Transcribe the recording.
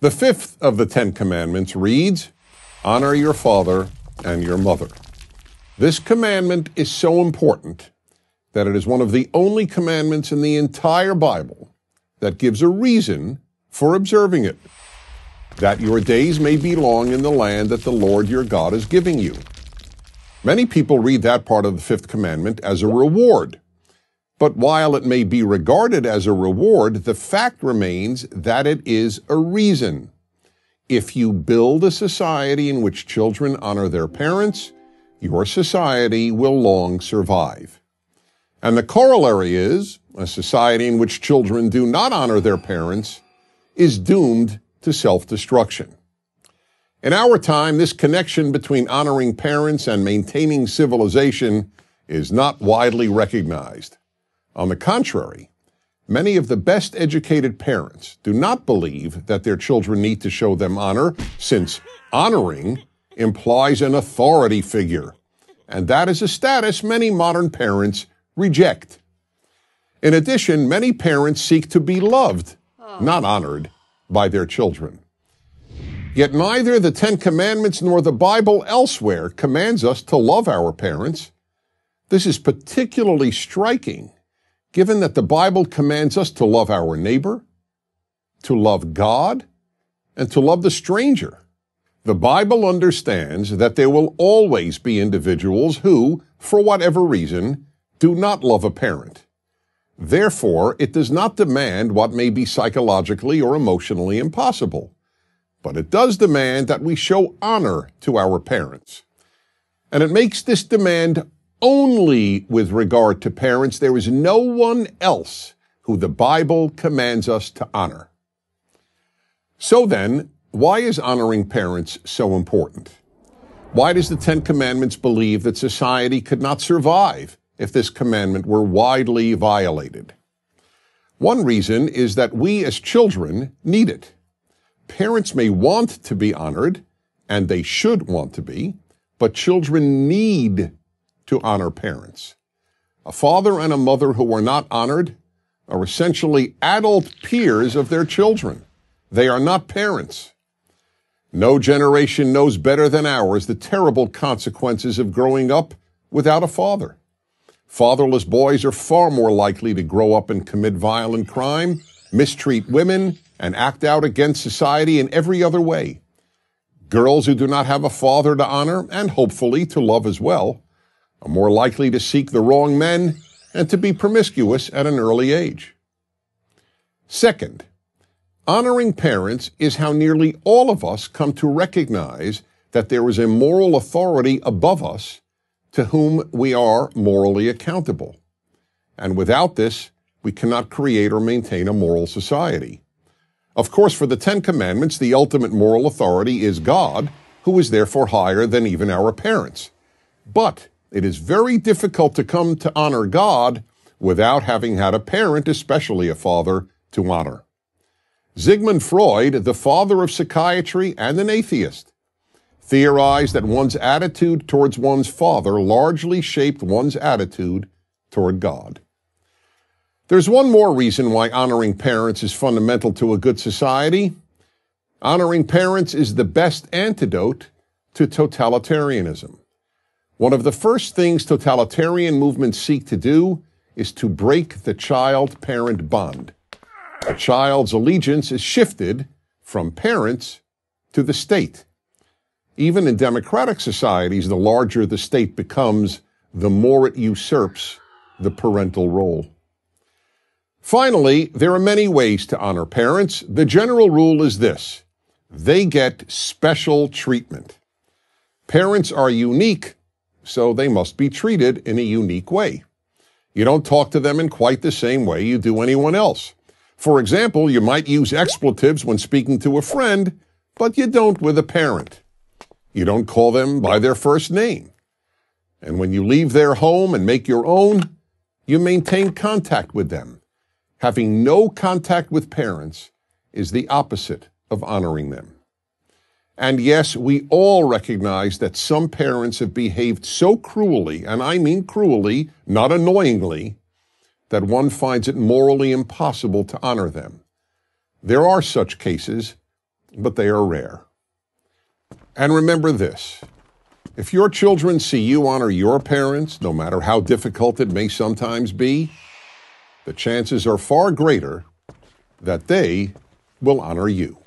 The fifth of the Ten Commandments reads, Honor your father and your mother. This commandment is so important that it is one of the only commandments in the entire Bible that gives a reason for observing it. That your days may be long in the land that the Lord your God is giving you. Many people read that part of the fifth commandment as a reward. But while it may be regarded as a reward, the fact remains that it is a reason. If you build a society in which children honor their parents, your society will long survive. And the corollary is a society in which children do not honor their parents is doomed to self-destruction. In our time, this connection between honoring parents and maintaining civilization is not widely recognized. On the contrary, many of the best educated parents do not believe that their children need to show them honor, since honoring implies an authority figure, and that is a status many modern parents reject. In addition, many parents seek to be loved, oh. not honored, by their children. Yet neither the Ten Commandments nor the Bible elsewhere commands us to love our parents. This is particularly striking given that the Bible commands us to love our neighbor, to love God, and to love the stranger. The Bible understands that there will always be individuals who, for whatever reason, do not love a parent. Therefore, it does not demand what may be psychologically or emotionally impossible, but it does demand that we show honor to our parents. And it makes this demand only with regard to parents. There is no one else who the Bible commands us to honor. So then, why is honoring parents so important? Why does the Ten Commandments believe that society could not survive if this commandment were widely violated? One reason is that we as children need it. Parents may want to be honored, and they should want to be, but children need to honor parents. A father and a mother who are not honored are essentially adult peers of their children. They are not parents. No generation knows better than ours the terrible consequences of growing up without a father. Fatherless boys are far more likely to grow up and commit violent crime, mistreat women, and act out against society in every other way. Girls who do not have a father to honor, and hopefully to love as well, are more likely to seek the wrong men and to be promiscuous at an early age. Second, honoring parents is how nearly all of us come to recognize that there is a moral authority above us to whom we are morally accountable. And without this, we cannot create or maintain a moral society. Of course, for the Ten Commandments, the ultimate moral authority is God, who is therefore higher than even our parents. But it is very difficult to come to honor God without having had a parent, especially a father, to honor. Sigmund Freud, the father of psychiatry and an atheist, theorized that one's attitude towards one's father largely shaped one's attitude toward God. There's one more reason why honoring parents is fundamental to a good society. Honoring parents is the best antidote to totalitarianism. One of the first things totalitarian movements seek to do is to break the child-parent bond. A child's allegiance is shifted from parents to the state. Even in democratic societies, the larger the state becomes, the more it usurps the parental role. Finally, there are many ways to honor parents. The general rule is this. They get special treatment. Parents are unique so they must be treated in a unique way. You don't talk to them in quite the same way you do anyone else. For example, you might use expletives when speaking to a friend, but you don't with a parent. You don't call them by their first name. And when you leave their home and make your own, you maintain contact with them. Having no contact with parents is the opposite of honoring them. And yes, we all recognize that some parents have behaved so cruelly, and I mean cruelly, not annoyingly, that one finds it morally impossible to honor them. There are such cases, but they are rare. And remember this if your children see you honor your parents, no matter how difficult it may sometimes be, the chances are far greater that they will honor you.